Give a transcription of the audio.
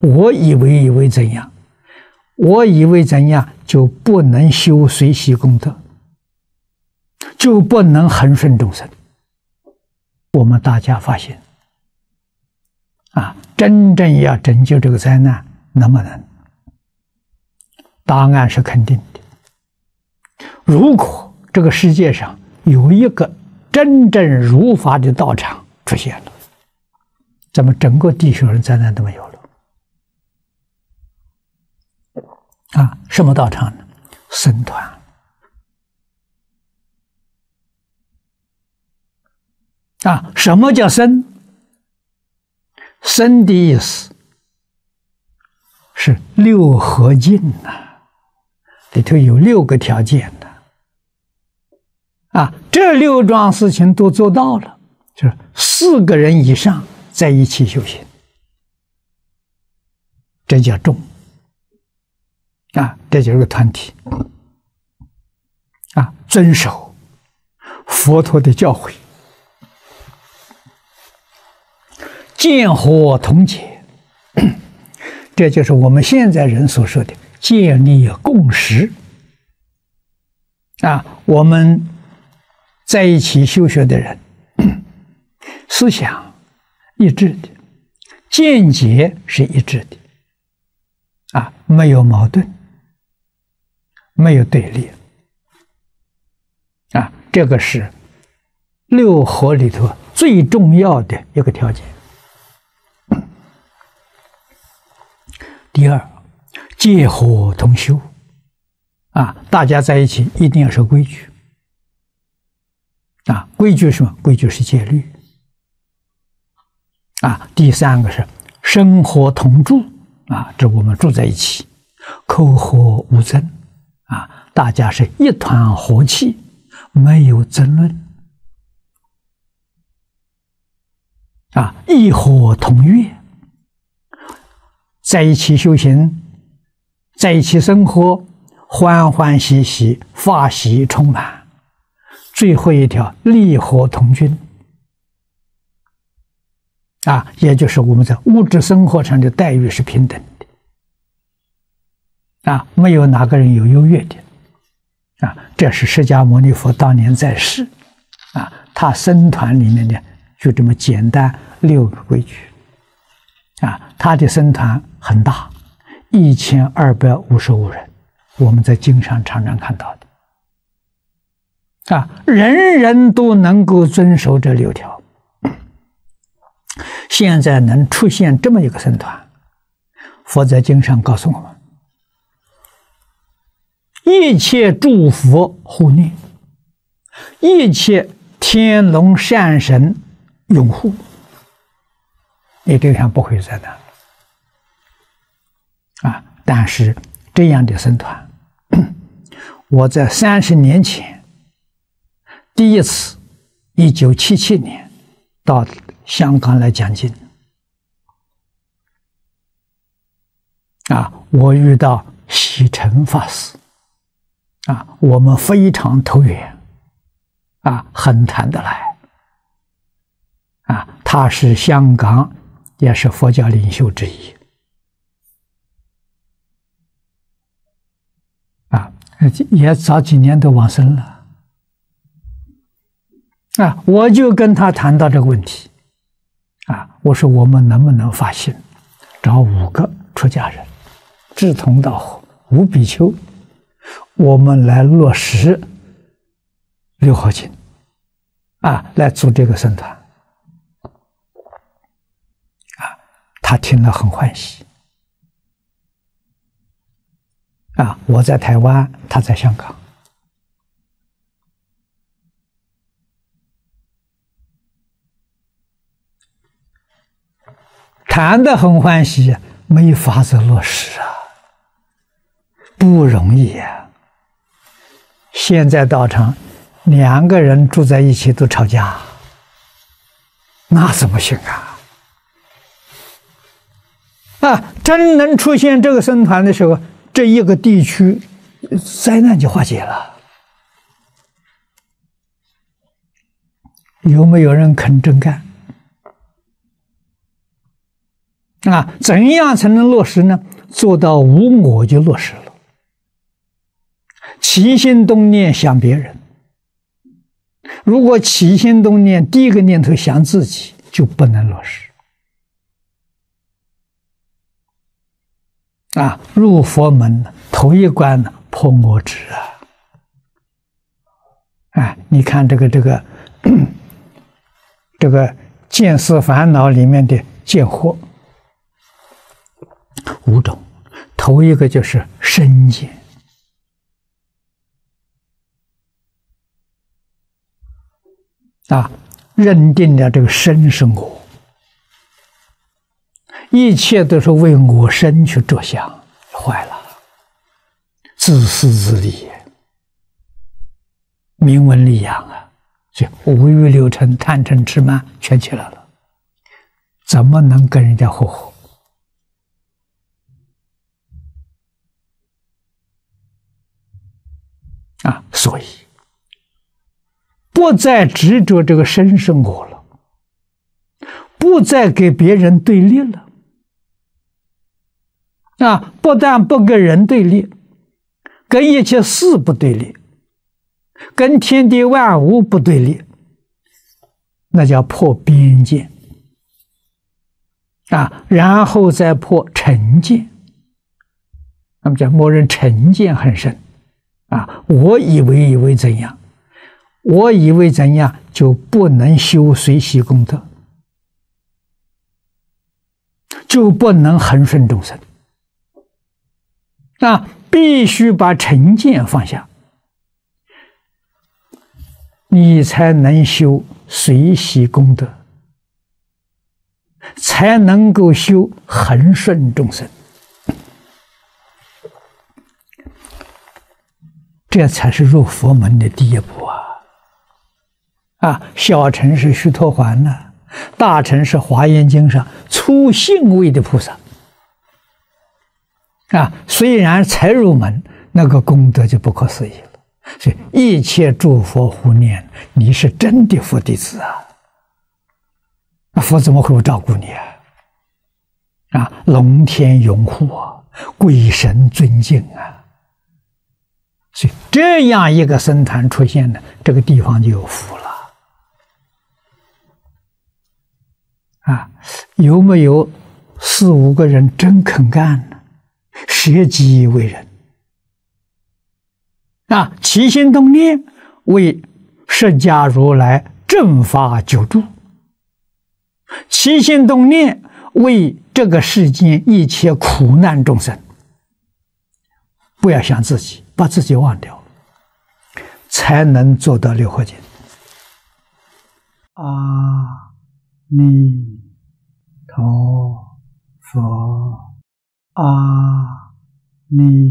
我以为以为怎样？我以为怎样就不能修随喜功德，就不能恒顺众生。我们大家发现，啊，真正要拯救这个灾难，能不能？答案是肯定的。如果这个世界上有一个真正如法的道场出现了，咱们整个地球人灾难都没有了。啊，什么道场呢？僧团。啊，什么叫僧？僧的意思是六合敬呐，里头有六个条件的。啊，这六桩事情都做到了，就是四个人以上在一起修行，这叫众。这就是个团体。啊，遵守佛陀的教诲，见火同解，这就是我们现在人所说的建立共识。啊，我们在一起修学的人，思想一致的，见解是一致的，啊，没有矛盾。没有对立啊，这个是六合里头最重要的一个条件。第二，戒火同修啊，大家在一起一定要守规矩啊，规矩是什么？规矩是戒律啊。第三个是生活同住啊，这我们住在一起，口和无争。啊，大家是一团和气，没有争论。啊，异火同月，在一起修行，在一起生活，欢欢喜喜，法喜充满。最后一条，利火同君。啊，也就是我们在物质生活上的待遇是平等。啊，没有哪个人有优越的，啊，这是释迦牟尼佛当年在世，啊，他僧团里面的就这么简单六个规矩，啊，他的僧团很大，一千二百五十五人，我们在经上常常看到的，啊，人人都能够遵守这六条，现在能出现这么一个僧团，佛在经上告诉我们。一切诸佛护念，一切天龙善神拥护，你这样不会在的啊！但是这样的僧团，我在三十年前第一次，一九七七年到香港来讲经啊，我遇到喜成法师。啊，我们非常投缘，啊，很谈得来，啊，他是香港，也是佛教领袖之一，啊，也早几年都往生了，啊，我就跟他谈到这个问题，啊，我说我们能不能发心，找五个出家人，志同道合，无比丘。我们来落实六合经啊，来组这个僧团啊，他听了很欢喜啊。我在台湾，他在香港，谈的很欢喜，没法子落实啊，不容易呀。现在道场两个人住在一起都吵架，那怎么行啊？啊，真能出现这个僧团的时候，这一个地区灾难就化解了。有没有人肯真干？啊，怎样才能落实呢？做到无我就落实了。起心动念想别人，如果起心动念第一个念头想自己，就不能落实。啊，入佛门头一关呢，破我执啊！哎，你看这个这个 这个见思烦恼里面的见惑五种，头一个就是身见啊，认定了这个身是我。一切都是为我身去着想，坏了，自私自利，名闻利养啊，所以五欲六尘、贪嗔痴慢全起来了，怎么能跟人家合伙？啊，所以不再执着这个身生活了，不再给别人对立了。啊！不但不跟人对立，跟一切事不对立，跟天地万物不对立，那叫破边界。啊，然后再破成见。那么叫默认成见很深。啊，我以为以为怎样？我以为怎样就不能修随喜功德，就不能恒顺众生。那必须把成见放下，你才能修随喜功德，才能够修恒顺众生，这才是入佛门的第一步啊！啊，小乘是须陀环呢，大乘是华严经上出信位的菩萨。啊，虽然才入门，那个功德就不可思议了。所以一切诸佛护念，你是真的佛弟子啊！那佛怎么会不照顾你啊？啊，龙天拥护啊，鬼神尊敬啊！所以这样一个僧团出现呢，这个地方就有福了。啊，有没有四五个人真肯干呢？舍己为人啊，起心动念为释迦如来正法救助，起心动念为这个世间一切苦难众生。不要想自己，把自己忘掉，才能做到六合敬。啊，你。陀佛，阿弥。